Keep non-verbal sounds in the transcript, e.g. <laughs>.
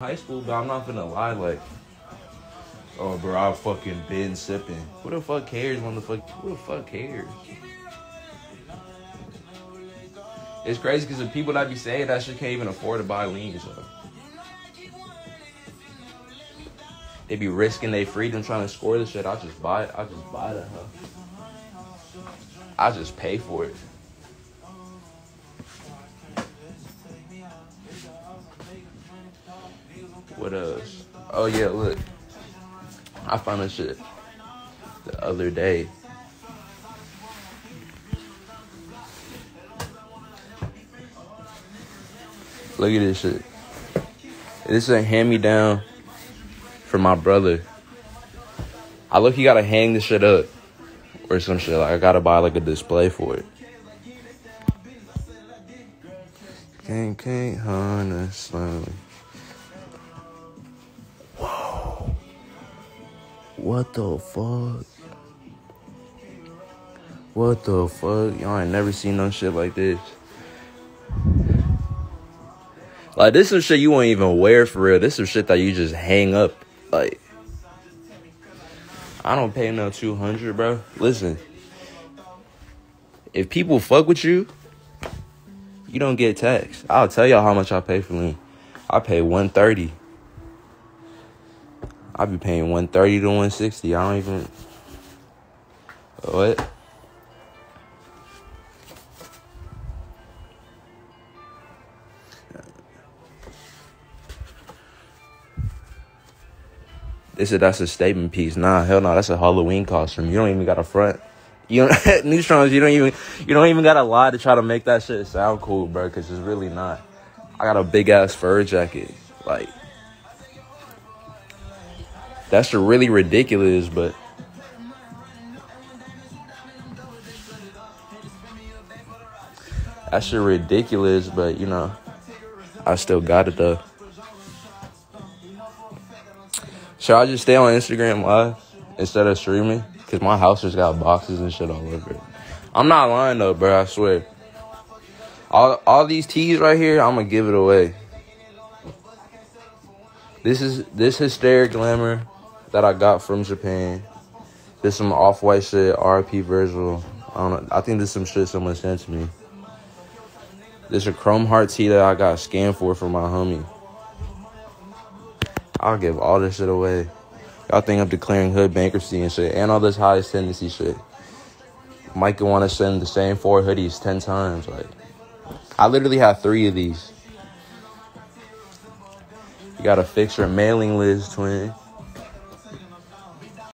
high school, but I'm not gonna lie, like, oh, bro, I've fucking been sipping. Who the fuck cares when the fuck, who the fuck cares? It's crazy because the people that be saying that shit can't even afford to buy lean, so. They be risking their freedom trying to score the shit. I just buy it. I just buy the hell. I just pay for it. What else? Oh yeah, look. I found this shit the other day. Look at this shit. This is a hand me down for my brother. I look, he gotta hang this shit up or some shit. Like I gotta buy like a display for it. Can't can't hunt slowly. What the fuck? What the fuck? Y'all ain't never seen no shit like this. Like this is shit you won't even wear for real. This is shit that you just hang up. Like I don't pay no two hundred, bro. Listen, if people fuck with you, you don't get taxed. I'll tell y'all how much I pay for lean. I pay one thirty. I be paying one thirty to one sixty. I don't even what. They said that's a statement piece. Nah, hell no, that's a Halloween costume. You don't even got a front. You don't, <laughs> neutrons. You don't even you don't even got a lie to try to make that shit sound cool, bro. Cause it's really not. I got a big ass fur jacket. Like that's really ridiculous, but. That shit ridiculous, but you know, I still got it though. Should I just stay on Instagram live instead of streaming? Cause my house just got boxes and shit all over it. I'm not lying though, bro. I swear. All all these teas right here, I'm gonna give it away. This is this hysteric glamour that I got from Japan. This some off white shit, RIP Virgil. I don't know. I think this some shit someone sent to me. This a chrome heart tee that I got scanned for for my homie. I'll give all this shit away. Y'all think I'm declaring hood bankruptcy and shit, and all this high tendency shit. Mike want to send the same four hoodies ten times. Like, I literally have three of these. You got to fix your mailing list, twin.